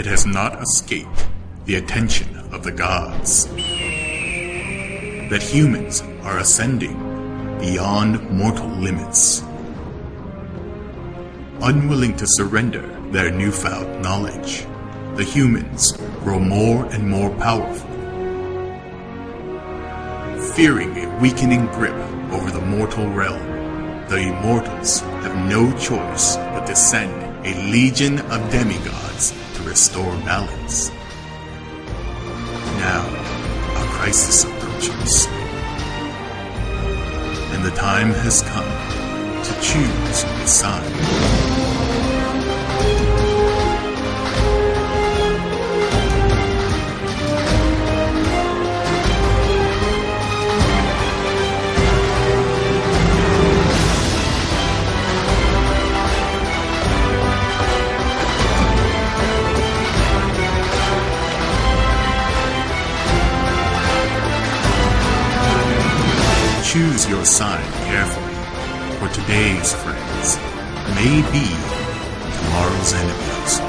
it has not escaped the attention of the gods that humans are ascending beyond mortal limits. Unwilling to surrender their newfound knowledge, the humans grow more and more powerful. Fearing a weakening grip over the mortal realm, the immortals have no choice but to send a legion of demigods restore balance. Now, a crisis approaches. And the time has come to choose a side. Choose your side carefully, for today's friends may be tomorrow's enemies.